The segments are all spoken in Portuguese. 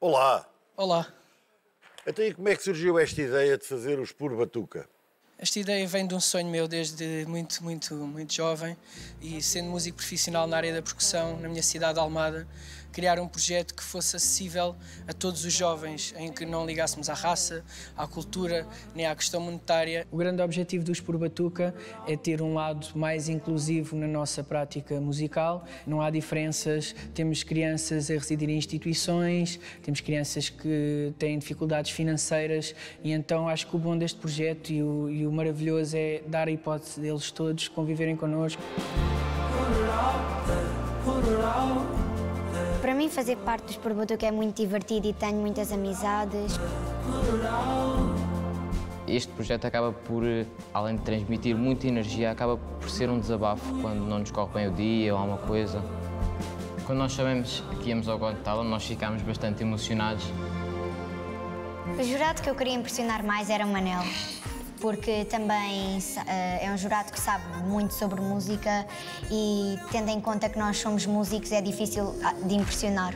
Olá. Olá. Até aí como é que surgiu esta ideia de fazer os Por Batuca? Esta ideia vem de um sonho meu desde muito, muito, muito jovem e sendo músico profissional na área da percussão na minha cidade de Almada, criar um projeto que fosse acessível a todos os jovens, em que não ligássemos à raça, à cultura, nem à questão monetária. O grande objetivo dos Por Batuca é ter um lado mais inclusivo na nossa prática musical. Não há diferenças, temos crianças a residir em instituições, temos crianças que têm dificuldades financeiras e então acho que o bom deste projeto e o, e o maravilhoso é dar a hipótese deles todos conviverem connosco. Para mim, fazer parte dos Porbutuca é muito divertido e tenho muitas amizades. Este projeto acaba por, além de transmitir muita energia, acaba por ser um desabafo quando não nos corre bem o dia ou alguma coisa. Quando nós sabemos que íamos ao Talent, nós ficámos bastante emocionados. O jurado que eu queria impressionar mais era o Manel, porque também eh, é um jurado que sabe muito sobre música e, tendo em conta que nós somos músicos, é difícil ah, de impressionar.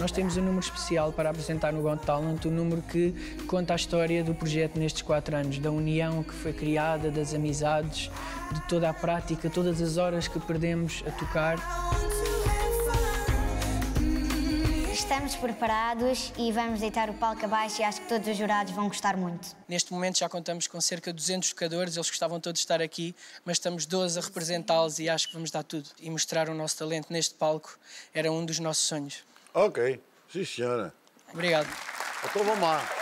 Nós temos um número especial para apresentar no Got Talent, um número que conta a história do projeto nestes quatro anos, da união que foi criada, das amizades, de toda a prática, todas as horas que perdemos a tocar. Estamos preparados e vamos deitar o palco abaixo e acho que todos os jurados vão gostar muito. Neste momento já contamos com cerca de 200 tocadores, eles gostavam todos de estar aqui, mas estamos 12 a representá-los e acho que vamos dar tudo. E mostrar o nosso talento neste palco era um dos nossos sonhos. Ok, sim senhora. Obrigado. Então vamos lá.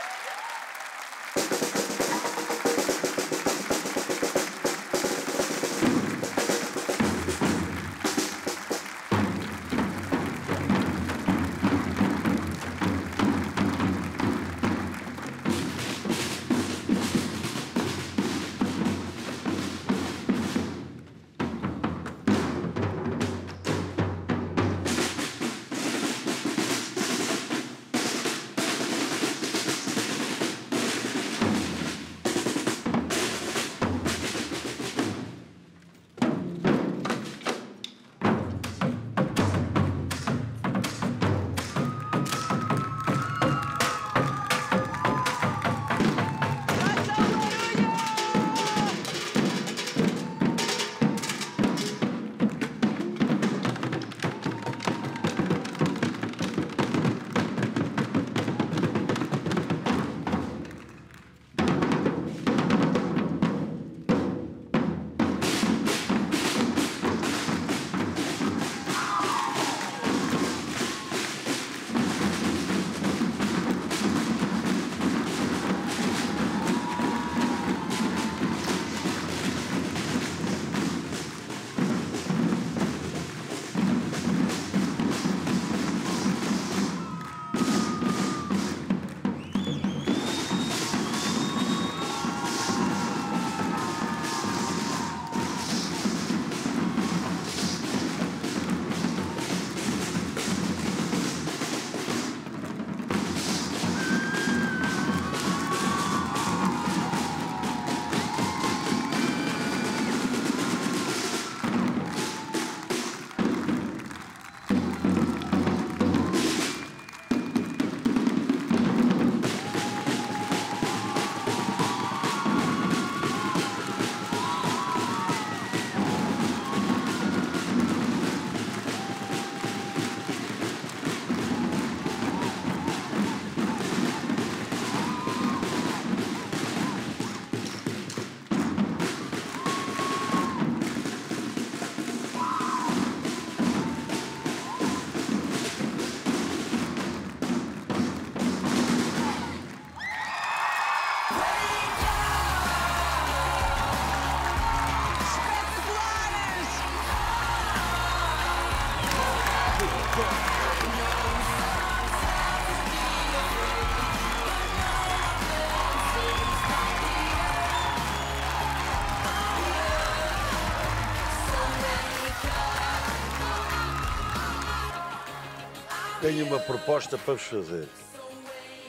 Tenho uma proposta para vos fazer,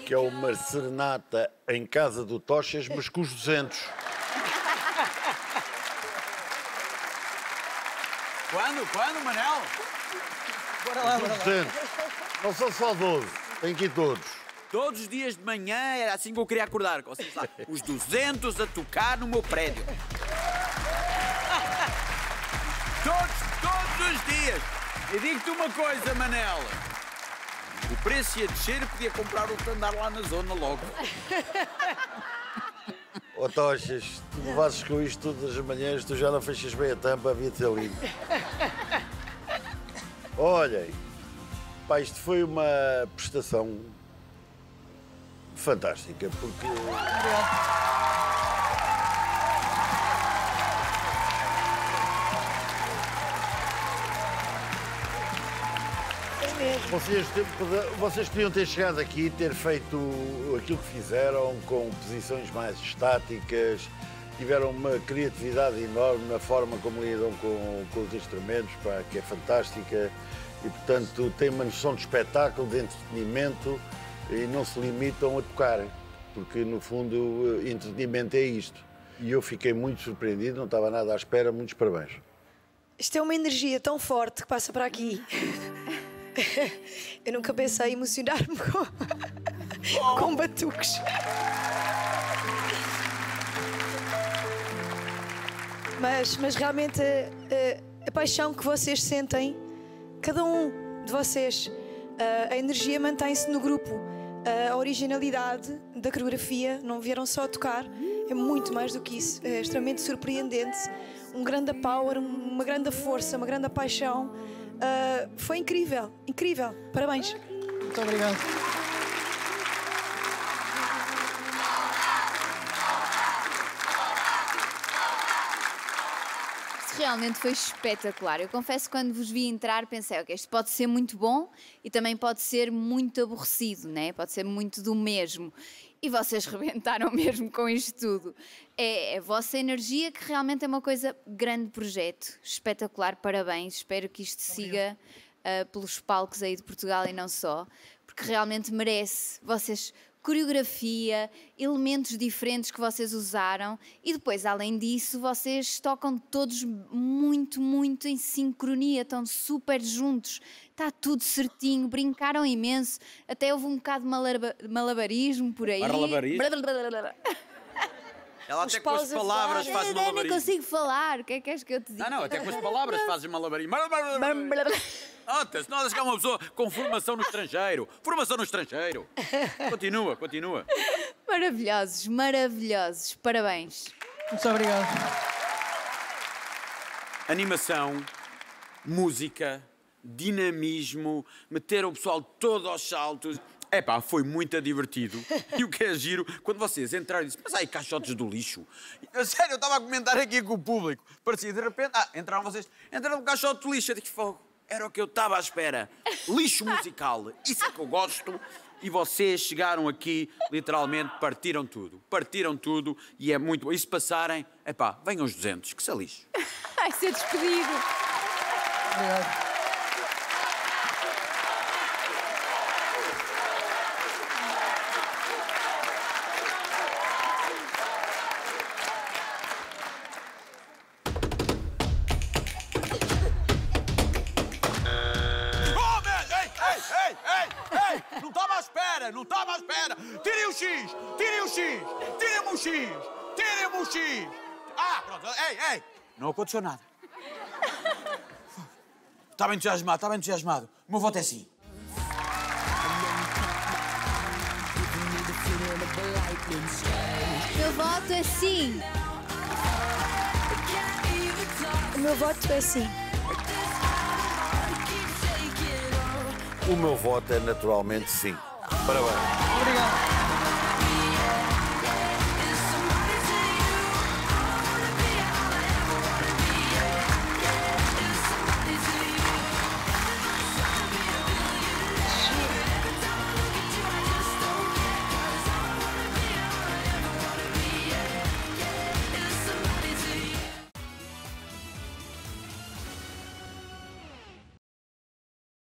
que é uma serenata em casa do Tochas, mas com os 200. Quando? Quando, Manel? Bora lá, bora lá. 200. Não são só 12, tem que ir todos. Todos os dias de manhã era assim que eu queria acordar. com Vocês sabem, os 200 a tocar no meu prédio. Todos, todos os dias. E digo-te uma coisa, Manel. O preço ia descer podia comprar outro andar lá na zona logo. Ó Tochas, tu levasses com isto todas as manhãs, tu já não fechas bem a tampa, havia de lindo. Olhem, pá, isto foi uma prestação fantástica, porque vocês, te- vocês podiam ter chegado aqui e ter feito aquilo que fizeram com posições mais estáticas, tiveram uma criatividade enorme na forma como lidam com, com os instrumentos, pá, que é fantástica, e portanto têm uma noção de espetáculo, de entretenimento e não se limitam a tocar, porque no fundo entretenimento é isto. E eu fiquei muito surpreendido, não estava nada à espera, muitos parabéns. Isto é uma energia tão forte que passa para aqui. Eu nunca pensei em emocionar-me com, com batuques. Mas, mas realmente a, a- a paixão que vocês sentem, cada um de vocês, a, a energia mantém-se no grupo. A originalidade da coreografia, não vieram só tocar, é muito mais do que isso. É extremamente surpreendente. Um grande power, um- uma grande força, uma grande paixão. Ah, foi incrível, incrível. Parabéns. Muito obrigado. Isto realmente foi espetacular. Eu confesso que quando vos vi entrar pensei, ok, isto pode ser muito bom e também pode ser muito aborrecido, né? pode ser muito do mesmo. E vocês rebentaram mesmo com isto tudo. É, é a vossa energia que realmente é uma coisa, grande projeto, espetacular, parabéns. Espero que isto siga ah, pelos palcos aí de Portugal e não só, porque realmente merece. Vocês coreografia, elementos diferentes que vocês usaram e depois, além disso, vocês tocam todos muito, muito em sincronia, estão super juntos, está tudo certinho, brincaram imenso, até houve um bocado de malaba- malabarismo por aí. Malabarismo? Ela até com as palavras faz Eu nem malabarismo. consigo falar, o que é que és que eu te digo? Não, não, até com as palavras fazes malabarismo. Nota-se, nota-se que é uma pessoa com formação no estrangeiro. Formação no estrangeiro. Continua, continua. Maravilhosos, maravilhosos, parabéns. Muito obrigado. Animação, música, dinamismo, meter o pessoal todo aos saltos. Epá, foi muito divertido. E o que é giro, quando vocês entraram e disseram, mas há aí caixotes do lixo. A sério, eu estava a comentar aqui com o público. Parecia, de repente, ah, entraram vocês, entraram no caixote do lixo. Eu disse, fogo, era o que eu estava à espera. Lixo musical, isso é que eu gosto. E vocês chegaram aqui, literalmente, partiram tudo. Partiram tudo e é muito bom. E se passarem, epá, venham os 200, que se lixo. Ai, ser despedido. Obrigado. Estava à espera! Tirem o X! Tirem o X! Tirem-me o X! Tirem-me o X! Ah, pronto, ei, ei! Não aconteceu nada. Estava entusiasmado, estava entusiasmado. O meu voto é sim. Meu voto é sim. O meu voto é sim. O meu voto é naturalmente sim. Parabéns. Obrigado.